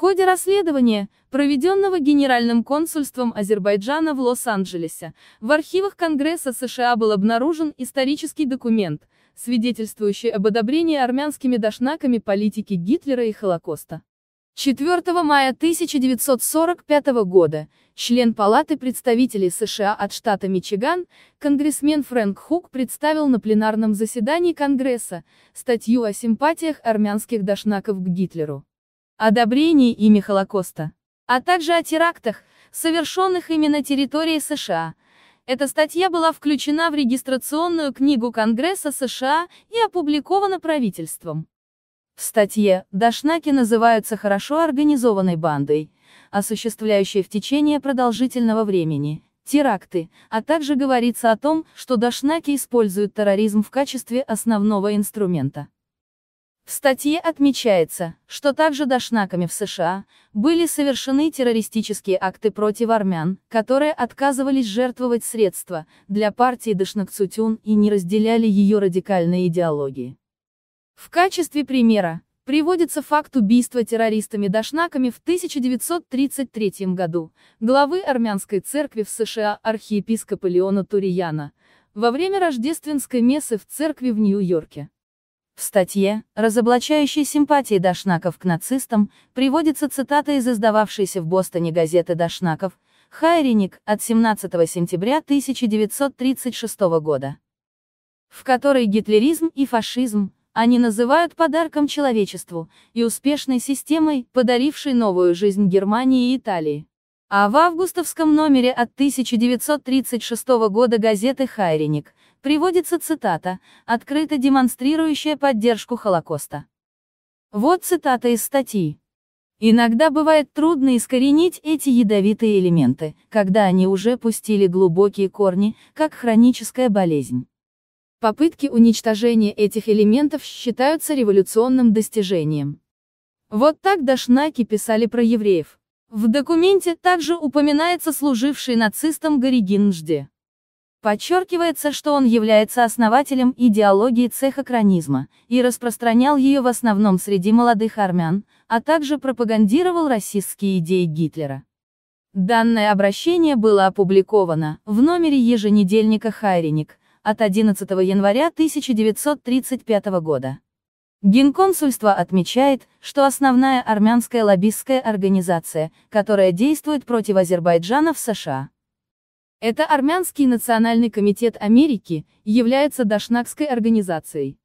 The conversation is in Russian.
ходе расследования, проведенного Генеральным консульством Азербайджана в Лос-Анджелесе, в архивах Конгресса США был обнаружен исторический документ, свидетельствующий об одобрении армянскими дашнаками политики Гитлера и Холокоста. 4 мая 1945 года, член Палаты представителей США от штата Мичиган, конгрессмен Фрэнк Хук представил на пленарном заседании Конгресса статью о симпатиях армянских дашнаков к Гитлеру одобрении ими Холокоста, а также о терактах, совершенных ими на территории США. Эта статья была включена в регистрационную книгу Конгресса США и опубликована правительством. В статье Дашнаки называются хорошо организованной бандой, осуществляющей в течение продолжительного времени теракты, а также говорится о том, что Дашнаки используют терроризм в качестве основного инструмента. В статье отмечается, что также дашнаками в США были совершены террористические акты против армян, которые отказывались жертвовать средства для партии Дашнакцутюн и не разделяли ее радикальной идеологии. В качестве примера приводится факт убийства террористами-дашнаками в 1933 году главы армянской церкви в США архиепископа Леона Турияна во время рождественской мессы в церкви в Нью-Йорке. В статье, разоблачающей симпатии Дашнаков к нацистам, приводится цитата из издававшейся в Бостоне газеты «Дашнаков», Хайреник, от 17 сентября 1936 года, в которой гитлеризм и фашизм, они называют подарком человечеству, и успешной системой, подарившей новую жизнь Германии и Италии. А в августовском номере от 1936 года газеты «Хайреник» приводится цитата, открыто демонстрирующая поддержку Холокоста. Вот цитата из статьи. Иногда бывает трудно искоренить эти ядовитые элементы, когда они уже пустили глубокие корни, как хроническая болезнь. Попытки уничтожения этих элементов считаются революционным достижением. Вот так Дашнаки писали про евреев. В документе также упоминается служивший нацистом Горигин Жде. Подчеркивается, что он является основателем идеологии цехокранизма и распространял ее в основном среди молодых армян, а также пропагандировал расистские идеи Гитлера. Данное обращение было опубликовано в номере еженедельника «Хайреник» от 11 января 1935 года. Генконсульство отмечает, что основная армянская лоббистская организация, которая действует против Азербайджана в США, это Армянский национальный комитет Америки, является дашнакской организацией.